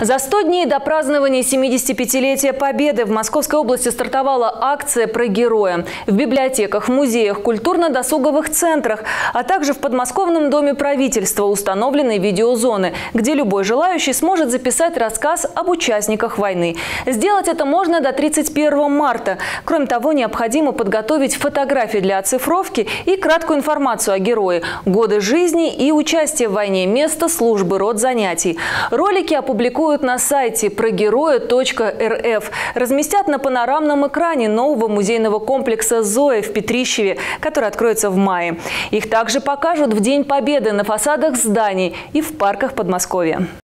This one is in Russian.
За 100 дней до празднования 75-летия Победы в Московской области стартовала акция «Про героя». В библиотеках, музеях, культурно-досуговых центрах, а также в подмосковном доме правительства установлены видеозоны, где любой желающий сможет записать рассказ об участниках войны. Сделать это можно до 31 марта. Кроме того, необходимо подготовить фотографии для оцифровки и краткую информацию о герое, годы жизни и участия в войне, место службы, род занятий. Ролики опубликуют опубликуют на сайте прогероя.рф. Разместят на панорамном экране нового музейного комплекса «Зоя» в Петрищеве, который откроется в мае. Их также покажут в День Победы на фасадах зданий и в парках Подмосковья.